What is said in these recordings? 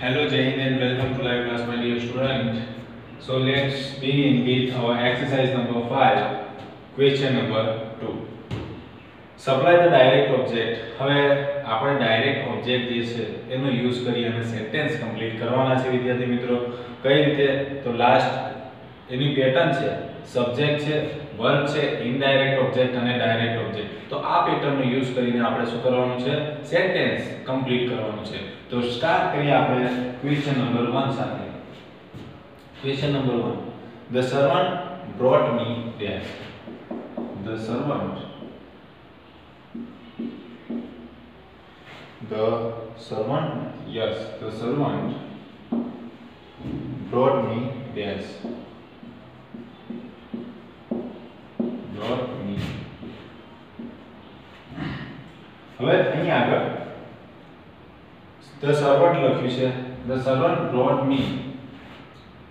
Hello Jain and welcome to live class my dear student. So let's begin with our exercise number 5, question number 2. Supply the direct object. હવે આપણે direct object જે છે એનો use કરી અને sentence complete કરવાના છે વિદ્યાર્થી મિત્રો કઈ રીતે તો લાસ્ટ એની પેટર્ન છે સબ્જેક્ટ છે વર્બ છે ઇનડાયરેક્ટ ઓબ્જેક્ટ અને ડાયરેક્ટ ઓબ્જેક્ટ તો આ પેટર્નનો યુઝ કરીને આપણે શું કરવાનું છે સેન્ટેન્સ કમ્પ્લીટ કરવાનું છે તો સ્ટાર્ટ કરીએ આપણે ક્વેશ્ચન નંબર 1 સાથે question number 1 the servant brought me there the servant the servant yes the servant brought me there brought me હવે અહીંયા આગળ ધ સર્વન્ટ લખ્યું છે. ધ સર્વન્ટ brought me.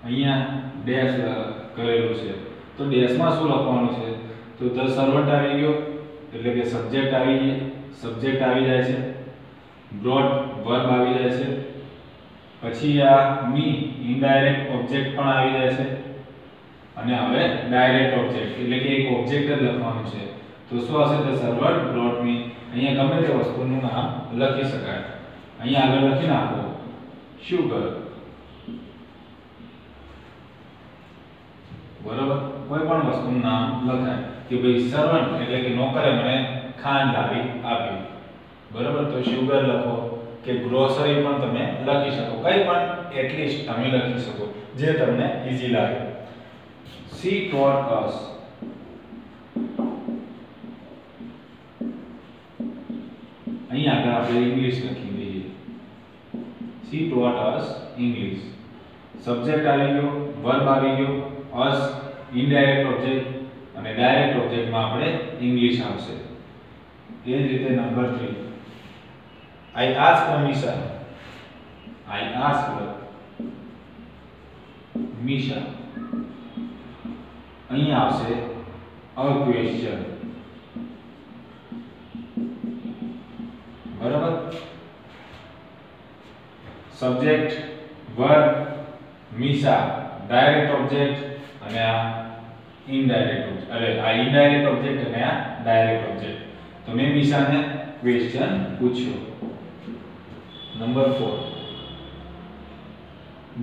અહીંયા ડેશ કરેલું છે. તો ડેશમાં શું લખવાનું છે? તો ધ સર્વન્ટ આવી ગયો. એટલે કે સબ્જેક્ટ આવી સબ્જેક્ટ આવી જાય છે. બ્રોડ વર્બ આવી જાય છે. પછી આ મી ઇનડાયરેક્ટ ઓબ્જેક્ટ પણ આવી જાય છે. અને હવે ડાયરેક્ટ ઓબ્જેક્ટ એટલે કે એક ઓબ્જેક્ટ જ લખવાનું છે. તો શું હશે? ધ સર્વન્ટ બ્રોટ મી અહીંયા ગમે તે વસ્તુનું નામ લખી શકાય. અહીંયા આગળ લખી નાખો. શુગર બરોબર? કોઈ પણ વસ્તુનું નામ લખાય. કે ભાઈ સર્વન્ટ એટલે કે નોકરે મને ખાંડ લાવી આપી. બરોબર? તો શુગર લખો. કે ગ્રોસરી પણ તમે લખી શકો. કંઈ પણ એટલીસ્ટ તમે લખી શકો. જે તમને ઈઝી લાગે. સી ટોટ અસ અહીં આગળ આપણે ઇંગ્લિશ લખી દઈએ taught us english. સબ્જેક્ટ આવી ગયો વર્બ આવી ગયો અસ ઇનડાયરેક્ટ ઓબ્જેક્ટ અને ડાયરેક્ટ ઓબ્જેક્ટમાં આપણે ઇંગ્લિશ આવશે. એ જ રીતે number 3 I ask Misha I ask Misha અહીં આવશે અ ક્વેશ્ચન બરાબર? Subject verb Misha direct object અને આ ઇનડાયરેક્ટ ઓબ્જેક્ટ અરે આ ઇનડાયરેક્ટ ઓબ્જેક્ટ અને આ ડાયરેક્ટ ઓબ્જેક્ટ તો મેં મિશાને ક્વેશ્ચન પૂછ્યો. Number 4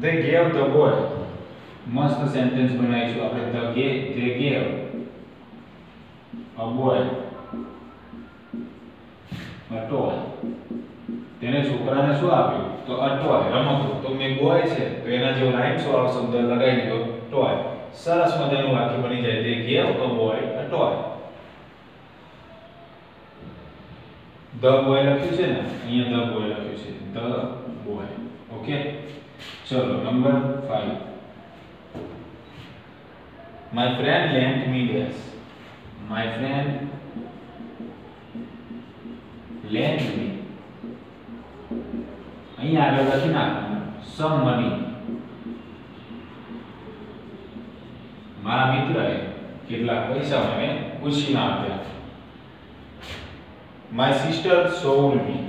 they gave the boy મસ્ત સેન્ટેન્સ બનાવીશું આપણે. The gave they gave a boy. A toy. તેને છોકરાને શું આપ્યું? તો અટવાય રમકડું તો મેં બોય છે, તો એના જેવો રાઈમ્સ આવો શબ્દ લગાવી દીધો ટોય સરસ મજાનું વાક્ય બની જાય, તે gave a boy a toy the boy લખ્યું છે ને? અહીંયા ધ બોય લખ્યું છે. ધ બોય ઓકે ચલો number 5 my friend lent me dash my friend lent me અહીંયા આગળ લખી નાખવાનું સમ મની મારા મિત્રએ કેટલા પૈસા મને પૂછીને આપ્યા માય સિસ્ટર sold મી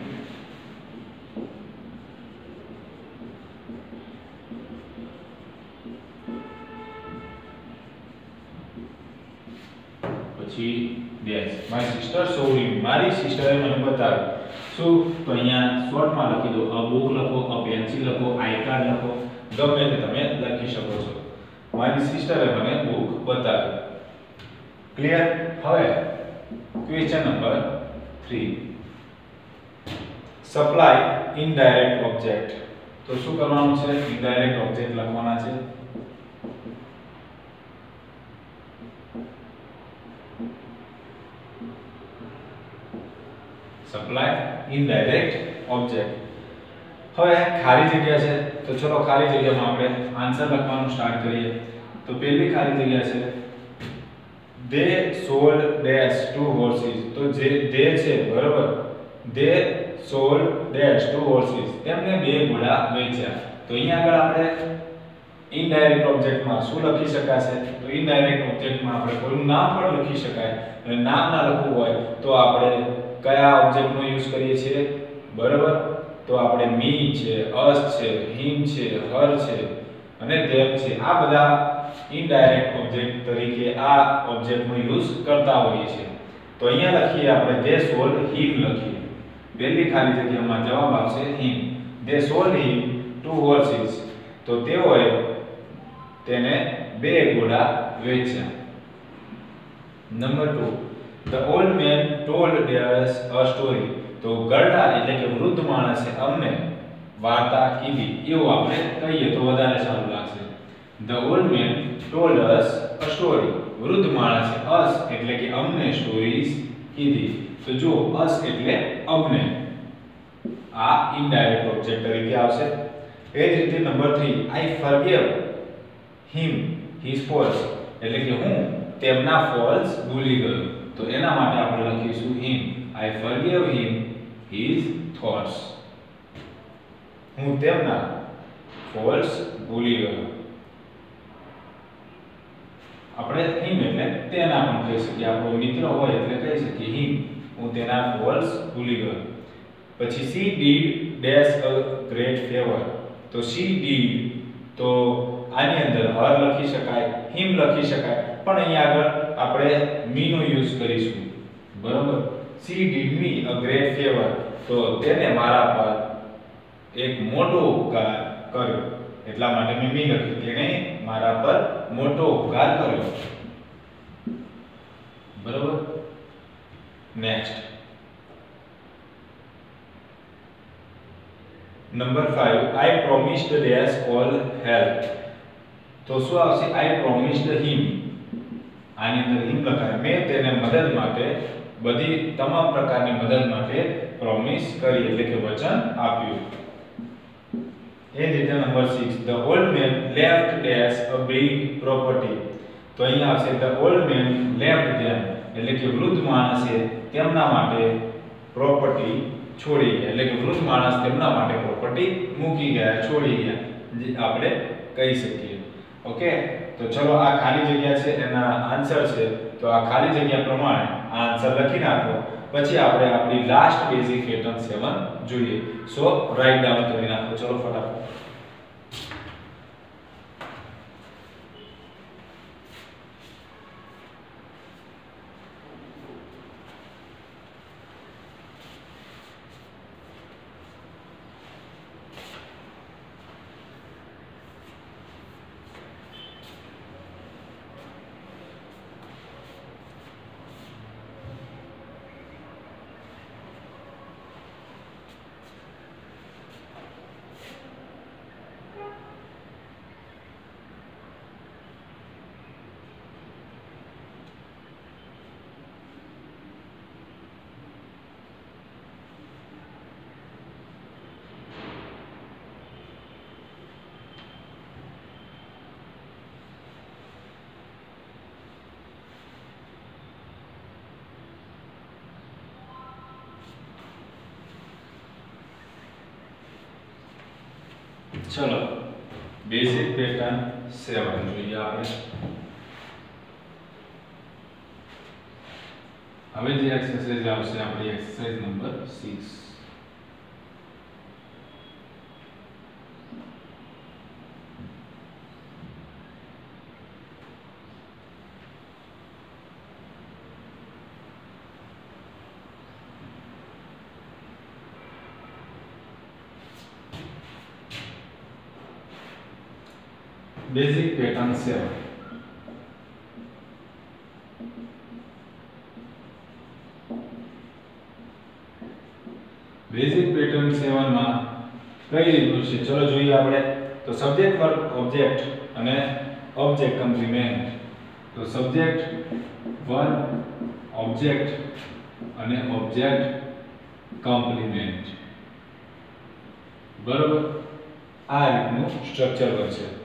પછી yes. My sister sold me મારી સિસ્ટરે મને બતાવ્યું. શું? તો અહીંયા શોર્ટમાં લખી દો અ બુક લખો અ પેન્સિલ લખો આઈ કાર્ડ લખો. ગમે તે તમે લખી શકો છો. મારી સિસ્ટરે મને બુક બતાવી ક્લિયર હવે question number 3 supply indirect object તો શું કરવાનું છે? ઇનડાયરેક્ટ ઓબ્જેક્ટ લખવાના છે. સપ્લાય ઇનડાયરેક્ટ ઓબ્જેક્ટ હવે ખાલી જગ્યા છે, તો ચલો ખાલી જગ્યામાં આપણે આન્સર લખવાનું સ્ટાર્ટ કરીએ. તો પહેલી ખાલી જગ્યા છે they sold dash two horses તો જે દે છે, બરોબર? They sold dash two horses તેમણે બે ઘોડા વેચ્યા. તો અહીંયા આગળ આપણે ઇનડાયરેક્ટ ઓબ્જેક્ટમાં શું લખી શકાશે? તો ઇનડાયરેક્ટ ઓબ્જેક્ટમાં આપણે કોઈનું નામ પણ લખી શકાય. અને નામ ના લખવું હોય તો આપણે કયા ઓબ્જેક્ટનો યુઝ કરીએ છીએ? બરાબર? તો આપણે મી છે અસ છે, હિમ છે, હર છે અને તેમ છે. આ બધા ઇનડાયરેક્ટ ઓબ્જેક્ટ તરીકે આ ઓબ્જેક્ટનો યુઝ કરતા હોઈએ છીએ. તો અહીંયા લખીએ આપણે દે સોલ હિમ લખીએ. પહેલી ખાલી જગ્યામાં જવાબ આવશે હિમ દે સોલ હિમ ટુ હોર્સિસ તો તેઓએ તેને બે ઘોડા વેચ્યા. Number 2 the old man told us a story તો ગરડા એટલે કે વૃદ્ધ માણસે અમને વાર્તા કીધી. એવું આપણે કહીએ તો વધારે સારું લાગશે. The old man told us a story વૃદ્ધ માણસે અસ એટલે કે અમને સ્ટોરીઝ કીધી. તો જો અસ એટલે અમને. આ ઇનડાયરેક્ટ ઓબ્જેક્ટ તરીકે આવશે. એ જ રીતે number 3 I forgave him his faults એટલે કે હું તેમના ફોલ્સ ભૂલી ગયો. તો એના માટે આપણે લખીશું હિમ આઈ ફર્ગીવ હિમ હિઝ થોટ્સ હું તેમના ફોલ્સ ભૂલી ગયો. આપણે હિમ એટલે તેના પણ કહી શકીએ. આપણો મિત્ર હોય એટલે કહી શકીએ હિમ હું તેના ફોલ્સ ભૂલી ગયો. પછી she did dash a great favour તો સી ડીડ તો આની અંદર હર લખી શકાય, હિમ લખી શકાય. પણ અહીંયા આગળ આપણે મી નો યુઝ કરીશું. બરોબર? She did me, a great favour. તો તેને મારા પર એક મોટો ઉપકાર કર્યો. એટલા માટે મેં મી લખ્યું તેણે મારા પર મોટો ઉપકાર કર્યો. બરોબર? Next number 5 I promised dash all help તો શું આવશે? આઈ પ્રોમિસ્ડ હિમ આની અંદર હિમ લખાય. મેં તેને મદદ માટે બધી તમામ પ્રકારની મદદ માટે પ્રોમિસ કરી, એટલે કે વચન આપ્યું. એ જ રીતે number 6 the old man left dash a big property તો અહીંયા આવશે the old man left them એટલે કે વૃદ્ધ માણસે તેમના માટે પ્રોપર્ટી છોડી એટલે કે વૃદ્ધ માણસ તેમના માટે પ્રોપર્ટી મૂકી ગયા, છોડી ગયા. જે આપણે કહી શકીએ. ઓકે? તો ચલો આ ખાલી જગ્યા છે, એના આન્સર છે. તો આ ખાલી જગ્યા પ્રમાણે આ આન્સર લખી નાખો. પછી આપણે આપણી લાસ્ટ બેઝિક પેટર્ન 7 જોઈએ. સો રાઈટ ડાઉન કરી નાખો. ચલો ફટાફટ. ચલો બેઝિક પેટર્ન 7 જોઈએ આપણે હવે જે એક્સરસાઇઝ આવશે આપણી exercise number 6 basic pattern 7 basic pattern 7 માં કઈ રીતનું છે? ચલો જોઈએ આપણે. તો subject work object and object complement તો subject work object and object complement બરોબર? આ રીતનું સ્ટ્રક્ચર બનશે.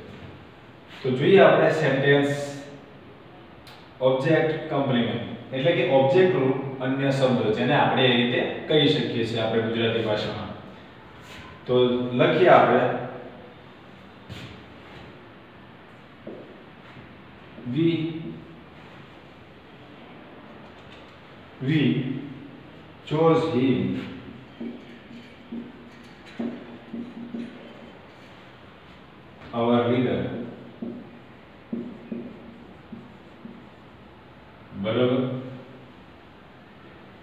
તો જોઈએ આપણે સેન્ટેન્સ ઓબ્જેક્ટ કોમ્પ્લિમેન્ટ એટલે કે ઓબ્જેક્ટ રૂપ અન્ય શબ્દો, જેને આપણે એ રીતે કહી શકીએ છીએ આપણે ગુજરાતી ભાષામાં. તો લખીએ આપણે. વી વી chose him. Our leader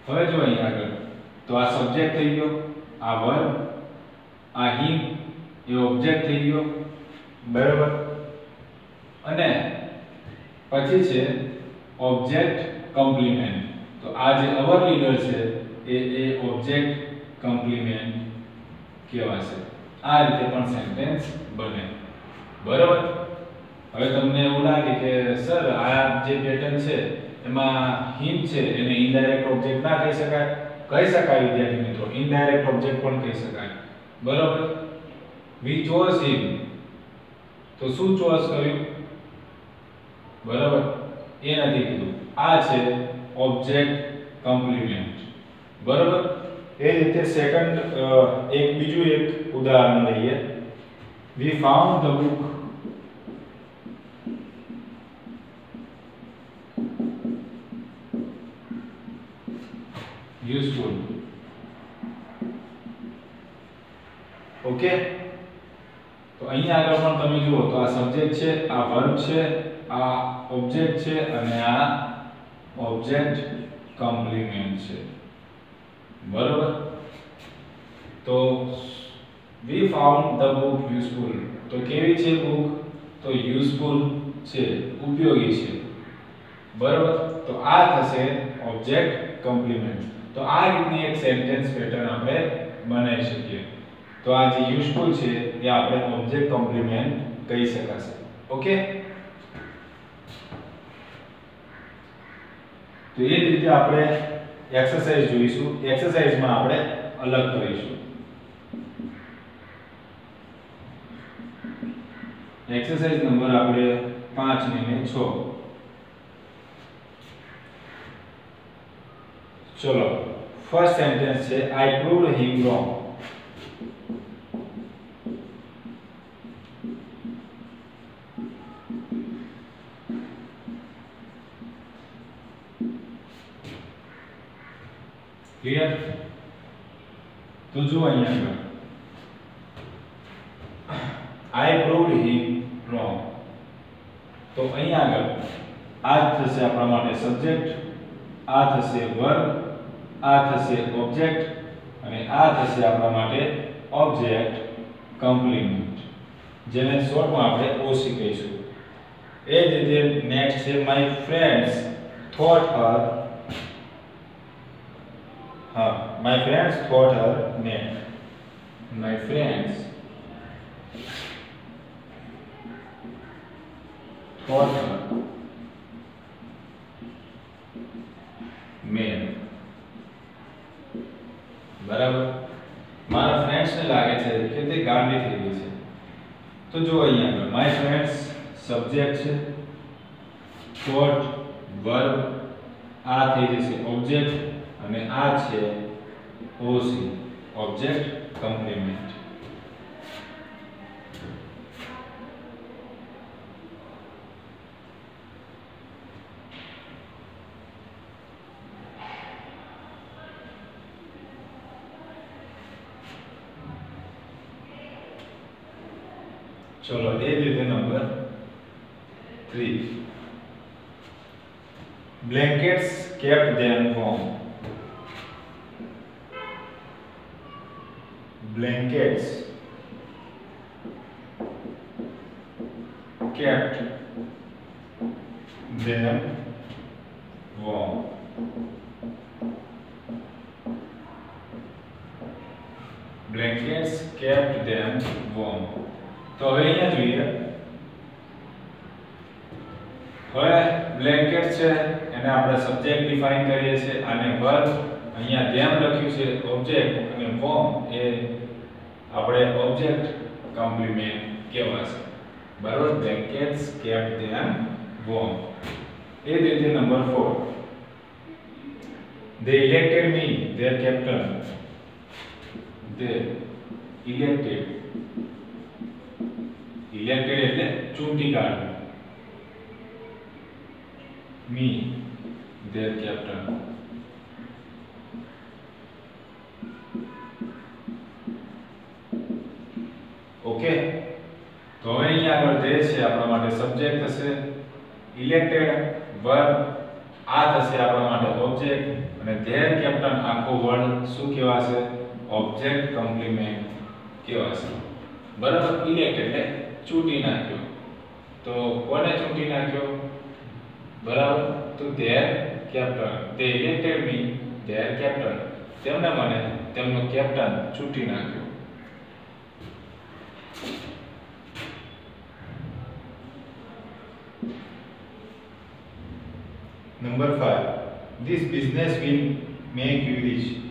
હવે જો અહીં આગળ, તો આ સબ્જેક્ટ થઈ ગયો, આ વર્બ આ હી એ ઓબ્જેક્ટ થઈ ગયો. બરાબર? અને પછી છે ઓબ્જેક્ટ કોમ્પ્લિમેન્ટ તો આ જે અવર લીડર છે, એ એ ઓબ્જેક્ટ કોમ્પ્લિમેન્ટ કહેવાશે. આ રીતે પણ સેન્ટેન્સ બને. બરાબર? હવે તમને એવું લાગે કે, સર, આ જે પેટર્ન છે એમાં હિમ છે, એને ઇનડાયરેક્ટ ઓબ્જેક્ટ ના કહી શકાય. કહી શકાય, વિદ્યાર્થી મિત્રો. ઇનડાયરેક્ટ ઓબ્જેક્ટ પણ કહી શકાય. બરાબર? વી ચોસ હિમ તો શું ચોસ કર્યું? બરાબર? એ નથી કીધું. આ છે ઓબ્જેક્ટ કોમ્પ્લિમેન્ટ બરાબર? એ રીતે સેકન્ડ એક બીજું એક ઉદાહરણ લઈએ. We found the book useful okay તો અહીંયા આગળ પણ તમે જુઓ તો આ સબ્જેક્ટ છે આ વર્બ છે આ ઓબ્જેક્ટ છે અને આ ઓબ્જેક્ટ કોમ્પ્લિમેન્ટ છે. બરોબર? તો we found the book useful તો કેવી છે બુક તો યુઝફુલ છે ઉપયોગી છે. બરોબર? તો આ થશે ઓબ્જેક્ટ કોમ્પ્લિમેન્ટ તો આ રીતની એક સેન્ટેન્સ પેટર્ન આપણે બનાવી શકીએ. તો આ જે યુઝફુલ છે, એ આપણે ઓબ્જેક્ટ કોમ્પ્લિમેન્ટ કહી શકાશે. ઓકે તો એ રીતે આપણે એક્સરસાઇઝ જોઈશું. એક્સરસાઇઝમાં આપણે અલગ કરીશું. એક્સરસાઇઝ નંબર આપણે પાંચ ને 6 ચલો ફર્સ્ટ સેન્ટેન્સ છે I proved him wrong clear તો જો અહીંયા આગળ આઈ પ્રૂવડ હિમ રોંગ તો અહીંયા આગળ આ જ થશે આપણા માટે સબ્જેક્ટ આ થશે વર્બ આ થશે ઓબ્જેક્ટ અને આ થશે આપણા માટે ઓબ્જેક્ટ કમ્પ્લીમેન્ટ જેને શોર્ટમાં આપણે ઓસી કહીશું. એ જ રીતે નેક્સ્ટ છે માય ફ્રેન્ડ્સ થોટ હર હા my friends thought her neat my friends thought her mean બરાબર? મારા ફ્રેન્ડ્સને લાગે છે કે તે ગાંડી થઈ ગઈ છે. તો જો અહીંયા આગળ માય ફ્રેન્ડ્સ સબ્જેક્ટ છે. થોટ વર્બ આ થઈ જશે ઓબ્જેક્ટ અને આ છે OC object complement blankets kept them warm blankets kept them warm blankets kept them warm તો હવે અહીંયા જોઈએ હવે બ્લેન્કેટ છે એને આપણે સબ્જેક્ટ ડિફાઇન કરીએ છીએ અને વર્બ અહીંયા ધ્યાન લખ્યું છે ઓબ્જેક્ટ અને ફોર્મ એ આપણે ઓબ્જેક્ટ કોમ્પ્લિમેન્ટ કહેવાશે. બરોબર? બ્લેન્કેટ્સ કેપ્ટ ધેમ વોર્મ એ જ રીતે number 4 they elected me their captain. They elected. Elected એટલે ચૂંટી કાઢવું. મી ધેર captain. ઓકે તો હવે અહીંયા આગળ તે છે, આપણા માટે સબ્જેક્ટ થશે ઇલેક્ટેડ વર્બ આ થશે આપણા માટે ઓબ્જેક્ટ અને ધેર કેપ્ટન આખો વર્ડ શું કહેવાશે? ઓબ્જેક્ટ કોમ્પ્લિમેન્ટ કહેવાશે. બરાબર? ઇલેક્ટેડ એટલે ચૂંટી નાખ્યો. તો કોને ચૂંટી નાખ્યો? બરાબર? તો ધેર કેપ્ટન તે ઇલેક્ટેડ મી ધેર કેપ્ટન તેમને મને તેમનો કેપ્ટન ચૂંટી નાખ્યો Number five, this business will make you rich.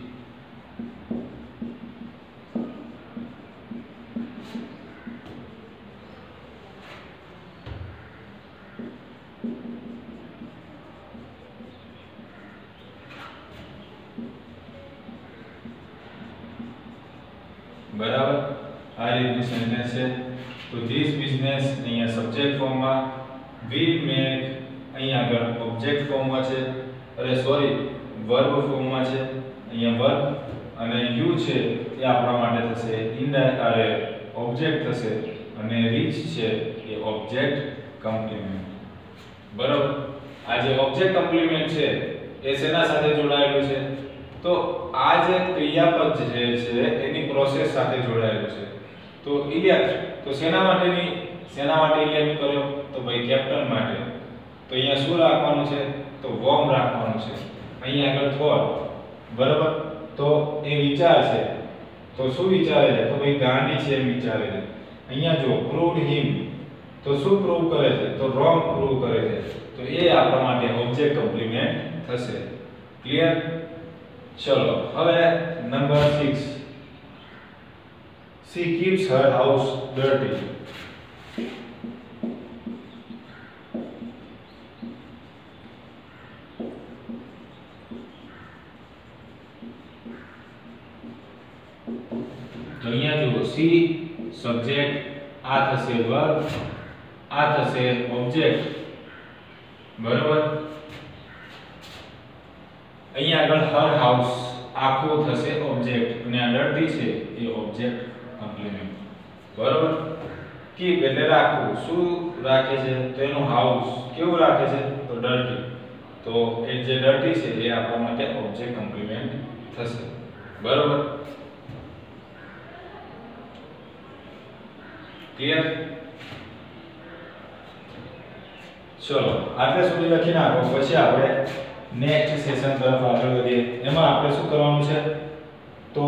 બરાબર? આ રીતનું સેન્ટેન્સ છે. તો ધીસ બિઝનેસ અહીંયા સબ્જેક્ટ ફોર્મમાં વી મેક અહીંયા આગળ ઓબ્જેક્ટ ફોર્મમાં છે. અરે સોરી વર્બ ફોર્મમાં છે. અહીંયા વર્બ અને યુ છે એ આપણા માટે થશે. ઇનડાયરેક્ટ અરે ઓબ્જેક્ટ થશે અને રીચ છે એ ઓબ્જેક્ટ કમ્પ્લિમેન્ટ બરાબર? આ જે ઓબ્જેક્ટ કમ્પ્લિમેન્ટ છે એ શેના સાથે જોડાયેલું છે? તો આ જે ક્રિયાપદ જે છે, એની પ્રોસેસ સાથે જોડાયેલું છે. તો ઇલિયટ તો શેના માટેની શેના માટે ઇલિયટ કર્યો? તો ભાઈ કેપ્ટન માટે. તો અહીંયા શું રાખવાનું છે? તો વોર્મ રાખવાનું છે. અહીંયા આગળ થોટ બરાબર? તો એ વિચાર છે. તો શું વિચારે છે? તો ભાઈ ગાંધી છે એમ વિચારે છે. અહીંયા જો પ્રૂવડ હિમ તો શું પ્રૂવ કરે છે? તો રોંગ પ્રૂવ કરે છે. તો એ આપણા માટે ઓબ્જેક્ટ કોમ્પ્લિમેન્ટ થશે. ક્લિયર ચલો, હવે number 6 she keeps her house dirty. તો અહીંયા જુઓ સી સબ્જેક્ટ આ થશે વર્બ આ થશે ઓબ્જેક્ટ બરોબર અહીંયા આગળ હર હાઉસ આખો થશે ઓબ્જેક્ટ અને આ ડર્ટી છે એ ઓબ્જેક્ટ કોમ્પ્લિમેન્ટ બરોબર? કીપ એટલે રાખવું. શું રાખે છે? તો એનું હાઉસ કેવું રાખે છે? તો ડર્ટી તો એ જે ડર્ટી છે, એ આપણા માટે ઓબ્જેક્ટ કમ્પ્લિમેન્ટ થશે. બરોબર? ક્લિયર ચલો, આટલે સુધી લખી નાખો. પછી આપણે નેક્સ્ટ સેશન તરફ આગળ વધીએ. એમાં આપણે શું કરવાનું છે? તો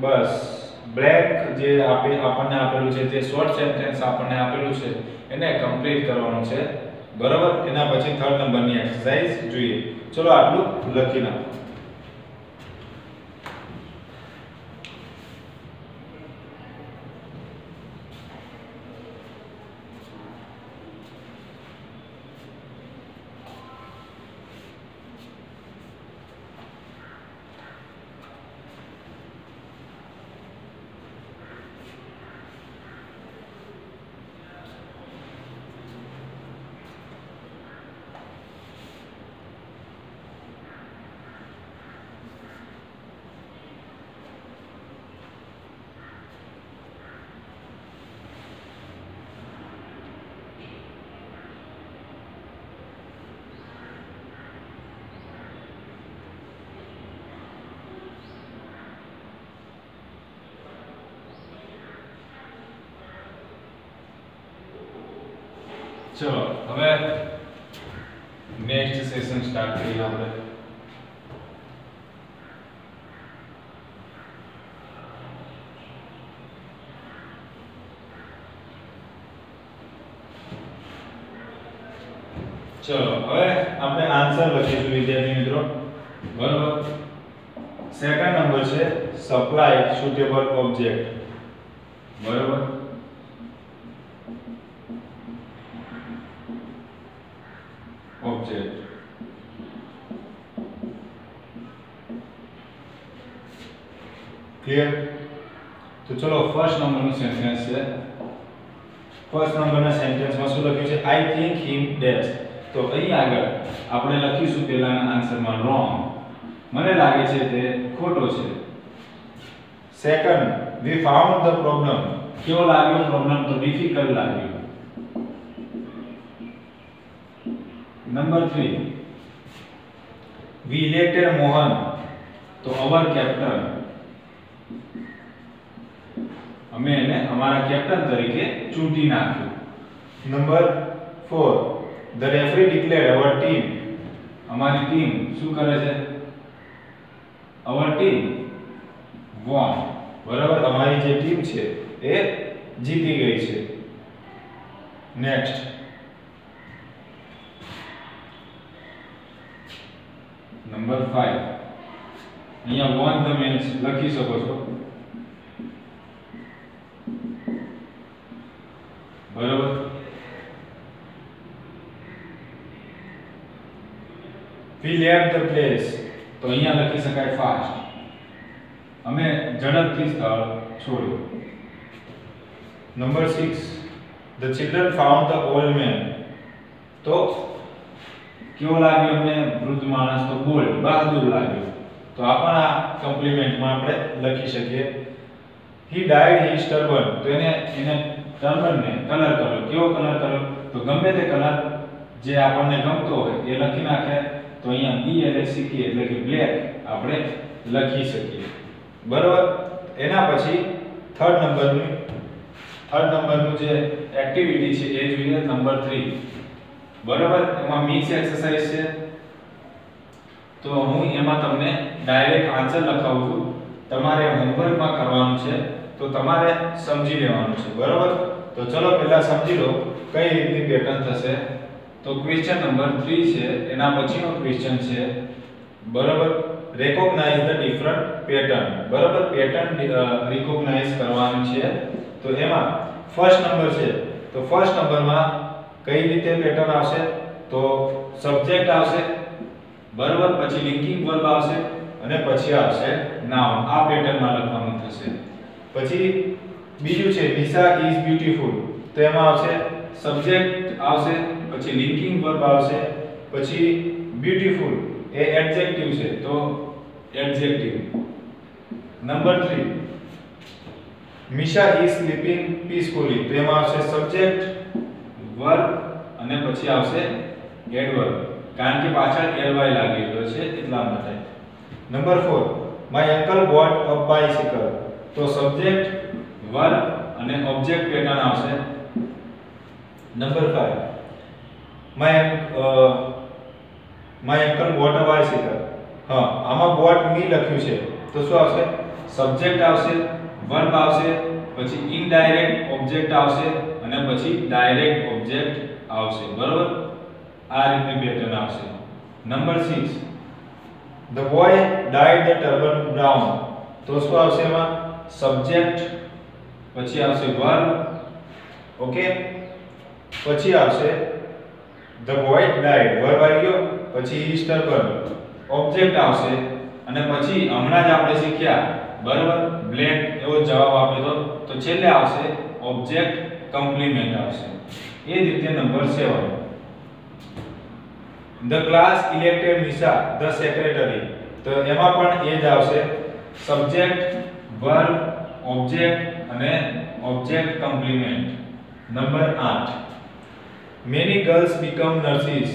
બસ. બ્રેક જે આપે આપણને આપેલું છે, જે શોર્ટ સેન્ટેન્સ આપણને આપેલું છે, એને કમ્પ્લીટ કરવાનું છે. બરાબર? એના પછી થર્ડ નંબરની એક્સરસાઇઝ જોઈએ. ચલો આટલું લખી નાખો. ચલો હવે નેક્સ્ટ સેશન સ્ટાર્ટ કરીએ આપણે ચલો હવે આપણે આન્સર લખીશું વિદ્યાર્થી મિત્રો બરોબર સેકન્ડ નંબર છે સપ્લાય સુટેબલ ઓબ્જેક્ટ બરોબર ક્લિયર તો ચલો ફર્સ્ટ નંબરનું સેન્ટેન્સ છે. ફર્સ્ટ નંબરના સેન્ટેન્સમાં શું લખ્યું છે? આઈ થિંક હિમ ડેશ તો અહીં આગળ આપણે લખીશું પહેલાના આન્સરમાં રોંગ મને લાગે છે તે ખોટો છે. Second we found the problem કેવો લાગ્યો? પ્રોબ્લેમ તો ડિફિકલ્ટ લાગ્યો. નંબર 3 વી ઇલેક્ટેડ મોહન તો અવર captain. અમે એને અમારા કેપ્ટન તરીકે ચૂંટી નાખ્યું. Number 4 the referee declared our team અમારી ટીમ શું કરે છે? અવર ટીમ વોન બરાબર? અમારી જે ટીમ છે એ જીતી ગઈ છે. નેક્સ્ટ નંબર 5 અહીંયા વોન તમે લખી શકો છો. બરાબર? We left the place. તો અહીંયા લખી શકાય ફાસ્ટ અમે ઝડપથી સ્થળ છોડ્યું. Number 6 the children found the old man. તો કેવો લાગ્યો અમને વૃદ્ધ માણસ? તો બોલ્ડ બહાદુર લાગ્યો. તો આ પણ આ કમ્પ્લિમેન્ટમાં આપણે લખી શકીએ. હી dyed હી turban. તો એને એને ટર્બનને કલર કર્યો. કેવો કલર કર્યો? તો ગમે તે કલર જે આપણને ગમતો હોય એ લખી નાખે. તો અહીંયા બી એલ એસ સી એટલે કે બ્લેક આપણે લખી શકીએ. બરાબર? એના પછી થર્ડ નંબરનું થર્ડ નંબરનું જે એક્ટિવિટી છે એ જોઈએ નંબર થ્રી બરાબર? એમાં મિક્સ એક્સરસાઇઝ છે. તો હું એમાં તમને ડાયરેક્ટ આન્સર લખાવું છું. તમારે હોમવર્કમાં કરવાનું છે, તો તમારે સમજી લેવાનું છે. બરાબર? તો ચલો પહેલા સમજી લો કઈ રીતની પેટર્ન થશે. તો ક્વેશ્ચન નંબર 3 છે, એના પછીનો ક્વેશ્ચન છે. બરાબર? રેકોગ્નાઇઝ ધ ડિફરન્ટ પેટર્ન બરાબર? પેટર્ન રિકોગ્નાઇઝ કરવાનું છે. તો એમાં ફર્સ્ટ નંબર છે. તો ફર્સ્ટ નંબરમાં કઈ રીતે પેટર્ન આવશે? તો સબ્જેક્ટ આવશે બરાબર, પછી લિંકિંગ વર્બ આવશે અને પછી આવશે નાઉન આ પેટર્નમાં લખવાનું થશે. પછી બીજું છે નિશા ઇઝ બ્યુટીફુલ તો એમાં આવશે સબ્જેક્ટ આવશે, પછી લિંકિંગ વર્બ આવશે, પછી બ્યુટીફુલ એ એડજેક્ટિવ છે, તો adjective number 3 Misha is sleeping peacefully તો એમાં આવશે સબ્જેક્ટ વર્બ અને પછી આવશે એડવર્બ કારણ કે પાછળ એલવાય લાગેલો છે, એટલા માટે number 4 my uncle bought a bicycle તો સબ્જેક્ટ વર્બ અને ઓબ્જેક્ટ પેટર્ન આવશે. Number 5 my my uncle bought a bicycle હા, આમાં બોટ મી લખ્યું છે. તો શું આવશે? સબ્જેક્ટ આવશે વર્બ આવશે, પછી ઇનડાયરેક્ટ ઓબ્જેક્ટ આવશે, અને પછી ડાયરેક્ટ ઓબ્જેક્ટ આવશે. બરોબર? આ રીતની પેટર્ન આવશે number 6 the boy dyed the turban brown તો શું આવશે એમાં? સબ્જેક્ટ પછી આવશે વર્બ ઓકે પછી આવશે ધ બોય ડાઈડ વર્બ આવી ગયો. પછી ઈ ટર્બન ઓબ્જેક્ટ આવશે. અને પછી હમણાં જ આપણે શીખ્યા. બરાબર? બ્લેન્ક એવો જવાબ આપ્યો તો. તો છેલ્લે આવશે ઓબ્જેક્ટ કમ્પ્લીમેન્ટ આવશે. એ જ રીતે number 7 the class elected Nisha the secretary. તો એમાં પણ એ જ આવશે. સબ્જેક્ટ વર્બ ઓબ્જેક્ટ અને object complement number 8 many girls become nurses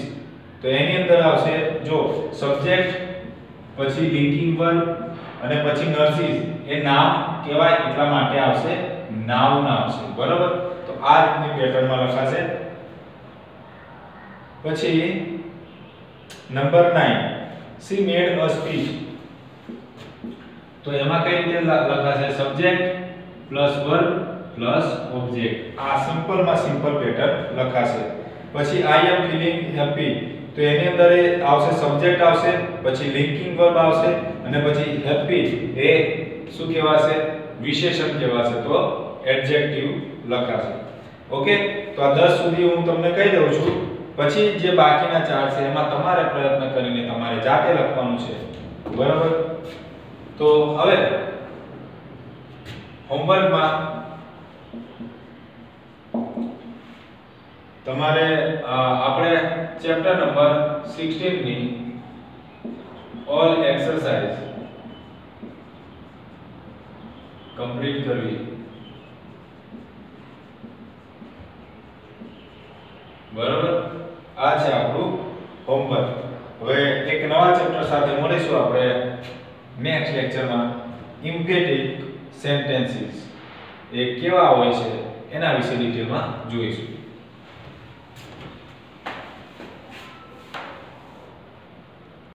તો એની અંદર આવશે, જો સબ્જેક્ટ પછી લિંકિંગ વર્બ અને પછી નર્સિસ એ નામ કહેવાય એટલા માટે આવશે નાઉન આવશે. બરાબર? તો આ રીતની પેટર્નમાં લખાશે. પછી number 9 she made a speech તો એમાં કઈ રીતે લખાશે? Subject plus verb plus object આ સિમ્પલમાં સિમ્પલ પેટર્ન લખાશે. પછી આઈ એમ ફીલિંગ હેપી તો એની અંદર આવશે સબ્જેક્ટ આવશે પછી લિંકિંગ વર્બ આવશે અને પછી હેપી એ શું કહેવાશે? વિશેષણ કહેવાશે. તો એડજેક્ટિવ લખાશે. ઓકે તો આ 10 સુધી હું તમને કહી દઉં છું. પછી જે બાકીના ચાર છે, એમાં તમારે પ્રયત્ન કરીને તમારે જાતે લખવાનું છે. બરાબર? તો હવે હોમવર્કમાં તમારે આપણે ચેપ્ટર નંબર 16 ની ઓલ એક્સરસાઇઝ કમ્પ્લીટ કરવી. બરાબર? આ છે આપણું હોમવર્ક હવે એક નવા ચેપ્ટર સાથે મળીશું આપણે નેક્સ્ટ લેક્ચરમાં ઇમ્પેટિક સેન્ટેન્સીસ એ કેવા હોય છે એના વિશે ડિટેલમાં જોઈશું.